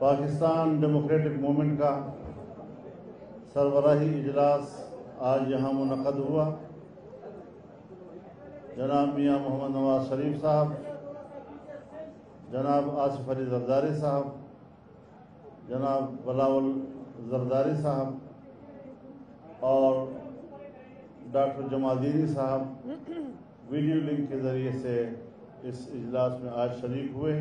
Pakistan democratic movement का सरबराही इजलास आज यहाँ मुनद हुआ। जनाब मियाँ मोहम्मद नवाज़ शरीफ साहब, जनाब आसिफ अली जरदारी साहब, जनाब बलावल जरदारी साहब और डॉक्टर जमालदीनी साहब, वीडियो लिंक के ज़रिए से इस इजलास में आज शरीक हुए।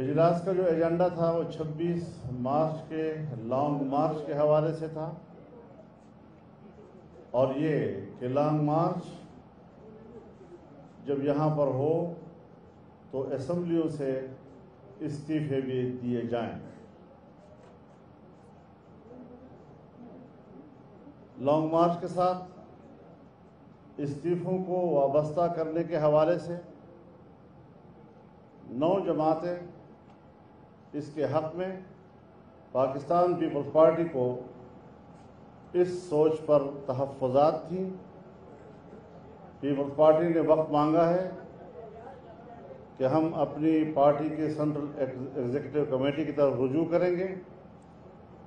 इजलास का जो एजेंडा था वो 26 मार्च के, लॉन्ग मार्च के हवाले से था। और ये कि लॉन्ग मार्च जब यहाँ पर हो तो असम्बलियों से इस्तीफे भी दिए जाएँ। लॉन्ग मार्च के साथ इस्तीफों को वाबस्ता करने के हवाले से नौ जमातें इसके हक में पाकिस्तान पीपल्स पार्टी को इस सोच पर तहफ़ात थी पीपल्स पार्टी ने वक्त मांगा है कि हम अपनी पार्टी के सेंट्रल एग्जीक्यूटिव कमेटी की तरफ़ रुजू करेंगे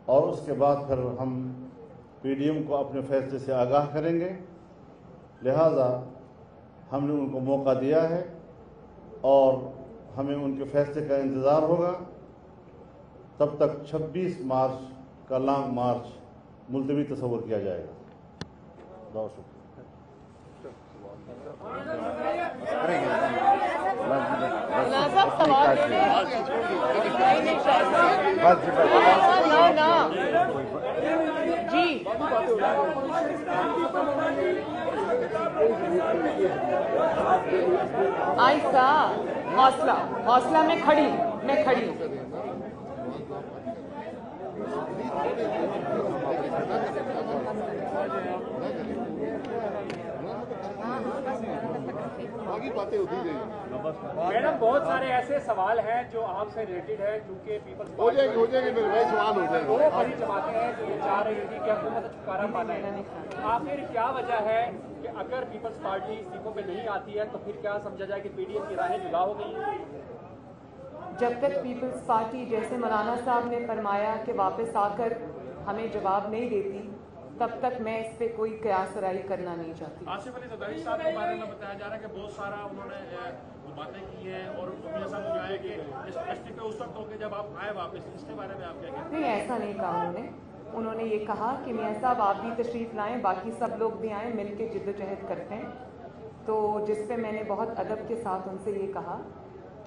और उसके बाद फिर हम पीडीएम को अपने फैसले से आगाह करेंगे। लिहाजा हमने उनको मौका दिया है और हमें उनके फैसले का इंतज़ार होगा। तब तक 26 मार्च का लॉन्ग मार्च मुलतवी तस्वर किया जाएगा। बहुत शुक्रिया। हौसला हौसला में खड़ी, मैं खड़ी हूँ। बाकी बातें होती जाएगी मैडम बहुत सारे ऐसे सवाल हैं जो आपसे रिलेटेड है क्योंकि पीपल्स हो जाएगी हो जाएगी मेरे भाई सवाल हो दो जाएगा बड़ी जमातें हैं जो ये चाह रही थी कि हुकूमत छुटकारा पाना है। आखिर क्या वजह है कि अगर पीपल्स पार्टी इस्तीफों पे नहीं आती है तो फिर क्या समझा जाए कि पीडीएम की राहें जुदा हो गई? जब तक पीपल्स पार्टी जैसे मौलाना साहब ने फरमाया कि वापस आकर हमें जवाब नहीं देती तब तक मैं इस पे कोई कयासराई करना नहीं चाहती। आसिफ अली साहब के बारे में बताया जा रहा है कि बहुत सारा उन्होंने बातें की हैं और ऐसा कि इस इस्तीफे उस वक्त होंगे जब आप आए वापस इसके बारे में आप क्या कहते नहीं ऐसा नहीं कहा उन्होंने। उन्होंने ये कहा कि मियाँ साहब आप भी तशरीफ़ लाएँ बाकी सब लोग भी आएँ मिल के जिद्दोजहद करते हैं। तो जिस पे मैंने बहुत अदब के साथ उनसे ये कहा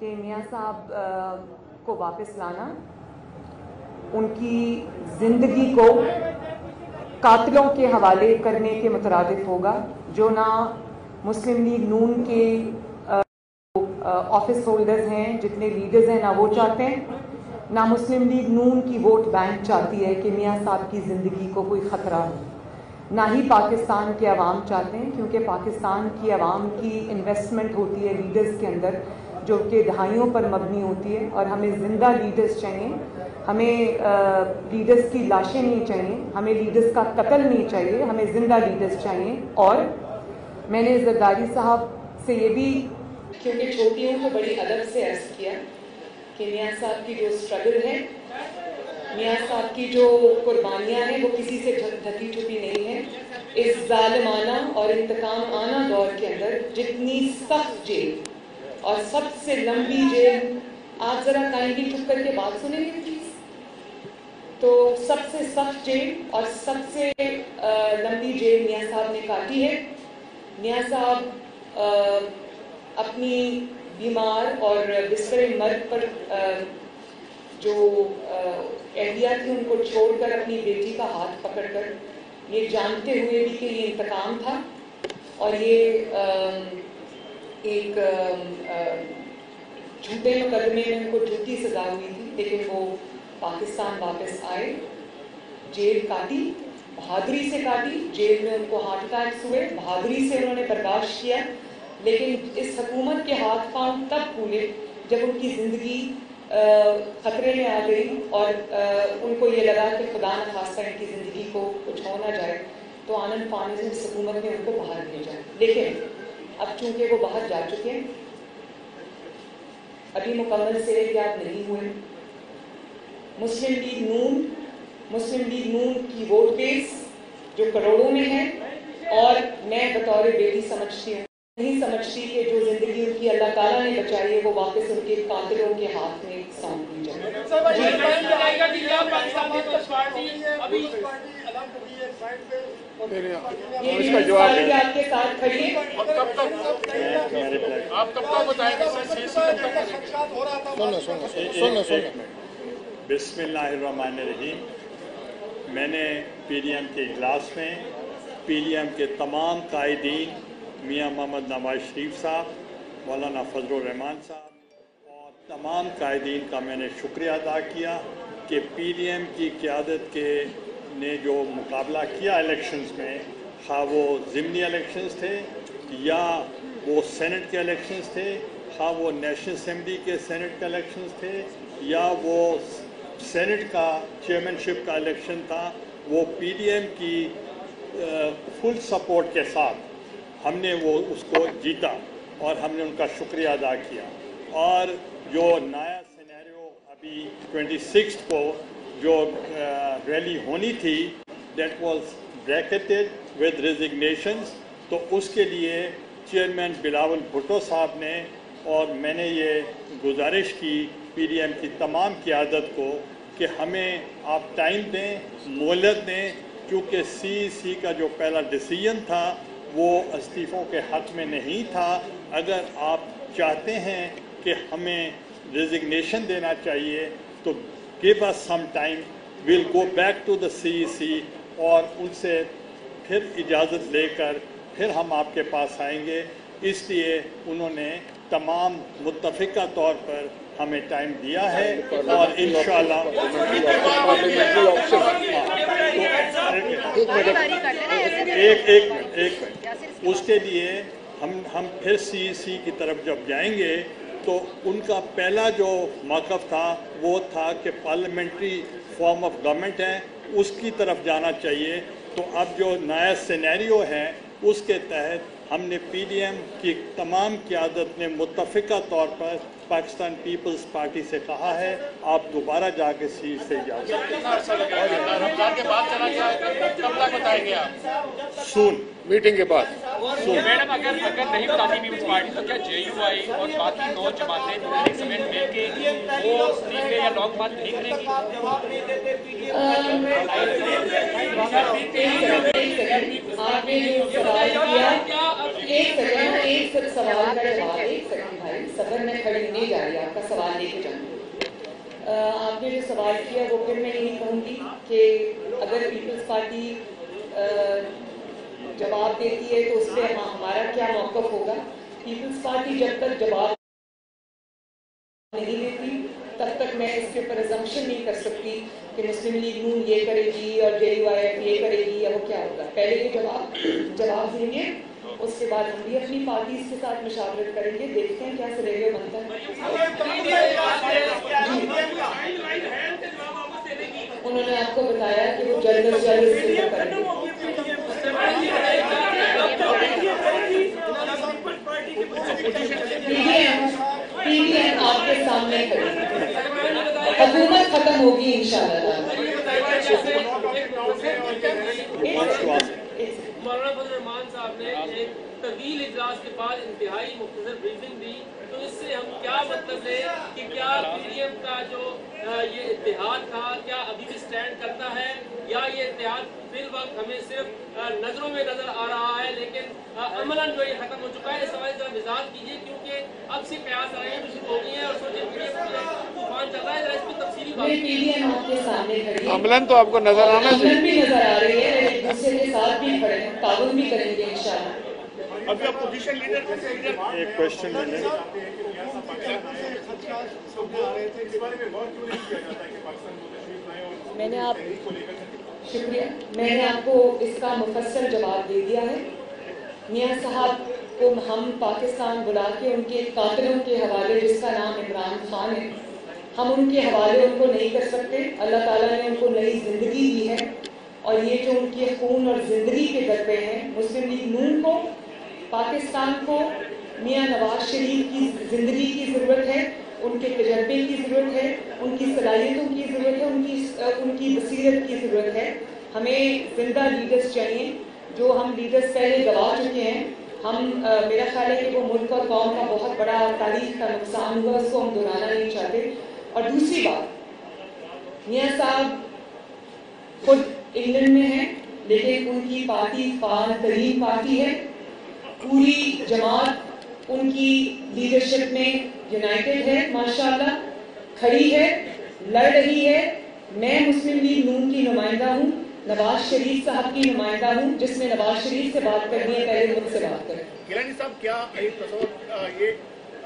कि मियाँ साहब को वापस लाना, उनकी ज़िंदगी को कातिलों के हवाले करने के मुतरद होगा, जो ना मुस्लिम लीग नून के ऑफ़िस होल्डर्स हैं, जितने लीडर्स हैं, ना वो चाहते हैं, ना मुस्लिम लीग नून की वोट बैंक चाहती है कि मियाँ साहब की ज़िंदगी को कोई ख़तरा हो। ना ही पाकिस्तान के अवाम चाहते हैं, क्योंकि पाकिस्तान की अवाम की इन्वेस्टमेंट होती है लीडर्स के अंदर जो कि दहाइयों पर मबनी होती है और हमें ज़िंदा लीडर्स चाहिए। हमें लीडर्स की लाशें नहीं चाहिए। हमें लीडर्स का कत्ल नहीं चाहिए। हमें ज़िंदा लीडर्स चाहिए। और मैंने जरदारी साहब से ये भी क्योंकि छोटियों को बड़ी अदब से अर्ज़ किया कि मियाँ साहब की जो स्ट्रगल है, मियाँ साहब की जो कुर्बानियाँ हैं, वो किसी से ढकी छुपी नहीं है। इस जालमाना और इंतकाम आना दौर के अंदर जितनी सख्त जेल और सबसे लंबी जेल आप जरा काइंडली चुप करके बात सुनेंगे प्लीज़ तो सबसे सख्त जेल और सबसे लंबी जेल मियाँ साहब ने काटी है। मियाँ साहब अपनी बीमार और बिस्तर मर्द पर अ, जो अ, एहलिया थी उनको छोड़कर अपनी बेटी का हाथ पकड़कर ये जानते हुए भी कि ये इंतकाम था और ये अम, एक झूठे मुकदमे में उनको झूठी सजा हुई थी लेकिन वो पाकिस्तान वापस आए जेल काटी बहादुरी से काटी जेल में उनको हार्ट अटैक्स हुए बहादुरी से उन्होंने बर्दाश्त किया लेकिन इस हकूमत के हाथ पाँव तब फूले जब उनकी ज़िंदगी खतरे में आ गई और अ, उनको ये लगा कि खुदा न इनकी ज़िंदगी को कुछ हो ना जाए तो आनंद पाने से इस हुकूमत ने उनको बाहर भेजा लेकिन अब चूँकि वो बाहर जा चुके हैं अभी मुकम्मल सिरे याद नहीं हुए। मुस्लिम लीग नून मुस्लिम लीग नून की वोट बेस जो करोड़ों में है और मैं बतौर बेटी समझती हूँ। नहीं समझती कि जो ज़िंदगी उनकी अल्लाह ताला ने बचाई है वो वापस उनके कातिलों के हाथ में सौंप दी जाए। ये इसका जवाब आपके साथ खड़ी और तक आप कब तक बताएँगे सुनो सुनो सुनो सुनो बिस्मिल्लाहिर्रहमानिर्रहीम। मैंने पीडीएम के इजलास में पीडीएम के तमाम कायदीन मियाँ मोहम्मद नवाज़ शरीफ साहब मौलाना फजल रहमान साहब और तमाम कायदीन का मैंने शुक्रिया अदा किया कि पीडीएम की क़्यादत के ने जो मुकाबला किया इलेक्शंस में खा वो ज़िमनी इलेक्शंस थे या वो सेनेट के इलेक्शंस थे खा वो नेशनल असम्बली के सेनेट के इलेक्शंस थे या वो सेनेट का चेयरमैनशिप का इलेक्शन था, वो पीडीएम की फुल सपोर्ट के साथ हमने वो उसको जीता और हमने उनका शुक्रिया अदा किया। और जो नया सिनेरियो अभी 26 को जो रैली होनी थी date was bracketed with resignations तो उसके लिए चेयरमैन बिलावल भुट्टो साहब ने और मैंने ये गुजारिश की पीडीएम की तमाम क़्यादत को कि हमें आप टाइम दें, मोहलत दें, क्योंकि सी सी का जो पहला डिसीज़न था, वो इस्तीफ़ों के हक में नहीं था। अगर आप चाहते हैं कि हमें रेजिग्नेशन देना चाहिए तो give us some time will go back to the C C और उनसे फिर इजाज़त लेकर फिर हम आपके पास आएँगे। इसलिए उन्होंने तमाम मुतफ़िका तौर पर हमें टाइम दिया है और इन एक एक एक उसके लिए हम हम फिर सी सी की तरफ़ जब जाएँगे तो उनका पहला जो मौक़ था, वो था कि पार्लियामेंट्री फॉर्म ऑफ़ गवर्नमेंट है, उसकी तरफ़ जाना चाहिए। तो अब जो नया सिनेरियो है, उसके तहत हमने पीडीएम की तमाम क़्यादत ने मुतफ़िका तौर पर पाकिस्तान पीपल्स पार्टी से कहा है आप दोबारा जाके सीट से जाओ सुन मीटिंग के बाद मैडम अगर अगर नहीं बताती पीपल्स पार्टी तो क्या जेयूआई और बाकी नौ जमातें एक समेत मिलके वो या लॉन्ग मार्च नहीं करेंगी आपने सवाल किया एक सेकंड एक सिर्फ़ सवाल का जवाब एक सेकंड भाई, सदन में खड़ी नहीं जा रही आपका सवाल लेके जाऊँगी। आपने जो सवाल किया, वो फिर मैं यही कहूँगी कि अगर पीपल्स पार्टी जवाब देती है तो उस पर हमारा क्या मौकफ होगा? पीपल्स पार्टी जब तक जवाब नहीं देती, तब तक मैं इसके ऊपर एजम्पन नहीं कर सकती कि मुस्लिम लीग नून ये करेगी और जे ये करेगी, या वो क्या होगा? पहले ये जवाब जवाब देंगे उसके बाद हम भी अपनी पार्टी के साथ मुशावरत करेंगे। देखते हैं क्या सिनेरियो बनता है। उन्होंने आपको बताया कि वो जल्द अज जल्द आपके सामने हुकूमत खत्म होगी इंशाल्लाह मौलाना फजल रहमान साहब ने एक तवील इजलास के बाद इंतहाई मुख्तर ब्रीफिंग दी। तो इससे हम क्या मतलब ले कि क्या पीडीएम का जो ये इतिहाद था क्या अभी भी स्टैंड करता है? या ये इतिहाद फिल वक्त हमें सिर्फ़ नज़रों में नज़र आ रहा है लेकिन अमलन जो ये खत्म हो चुका है इस सवाल जरा मिजाज कीजिए क्योंकि अब से प्रयास आ रहे हैं शुरू हो गई है और मीडिया तूफ़ान चल रहा है। जरा इस पर तफसीली बात है। अमलन तो आपको नज़र आना चाहिए। है दूसरे के साथ भी खड़े हैं ताउन भी करेंगे इंशाल्लाह। अभी अपोजिशन लीडर एक क्वेश्चन मैंने मैंने आप शुक्रिया। मैंने आपको इसका मुफस्सल जवाब दे दिया है। मियाँ साहब को हम पाकिस्तान बुला के उनके कातिलों के हवाले जिसका नाम इमरान खान है हम उनके हवाले उनको नहीं कर सकते। अल्लाह ताला ने उनको नई ज़िंदगी दी है। और ये जो उनके खून और ज़िंदगी के गरबे हैं मुस्लिम लीग नून को पाकिस्तान को मियाँ नवाज़ शरीफ की ज़िंदगी की ज़रूरत है उनके तजर्बे की ज़रूरत है उनकी सलाहियतों की ज़रूरत है उनकी उनकी बसीरत की ज़रूरत है। हमें ज़िंदा लीडर्स चाहिए जो हम लीडर्स पहले गवा चुके हैं। हम अ, मेरा ख्याल है कि वो मुल्क और कौम का बहुत बड़ा तारीख का नुकसान हुआ उसको हम दोहराना नहीं चाहते। और दूसरी बात मियाँ साहब खुद इंग्लैंड में है, लेकिन उनकी पार्टी फाल तरीन पार्टी है। पूरी जमात उनकी लीडरशिप में यूनाइटेड है, माशाल्लाह। खड़ी है, लड़ रही है। मैं मुस्लिम लीग नून की नुमाइंदा हूँ, नवाज़ शरीफ साहब की नुमाइंदा हूँ जिसने नवाज़ शरीफ से बात करनी है, पहले मुझसे बात करें। साहब, क्या ये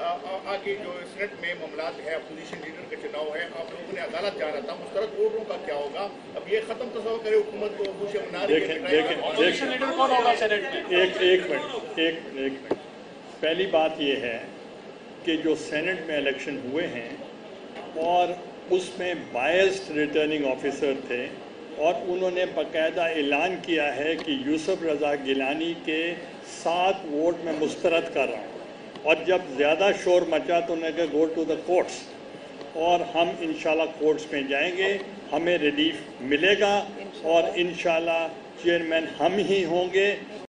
आगे जो सेनेट में मामला है अपोजिशन लीडर का चुनाव है आप लोगों ने अदालत जाना था। मुस्तरद वोटरों का क्या होगा? अब ये खत्म तस्वर करे हुकूमत को खुशी मना रही देखें देखें Opposition देखें। leader कौन होगा सेनेट में? एक एक मिनट एक एक मिनट। पहली बात यह है कि जो सेनेट में इलेक्शन हुए हैं और उसमें बायस्ड रिटर्निंग ऑफिसर थे और उन्होंने बाकायदा ऐलान किया है कि यूसुफ रज़ा गिलानी के सात वोट में मुस्तरद कर रहा हूँ। और जब ज़्यादा शोर मचा तो उन्होंने कहा गो टू द कोर्ट्स और हम इन कोर्ट्स में जाएँगे, हमें रिलीफ मिलेगा और इन चेयरमैन हम ही होंगे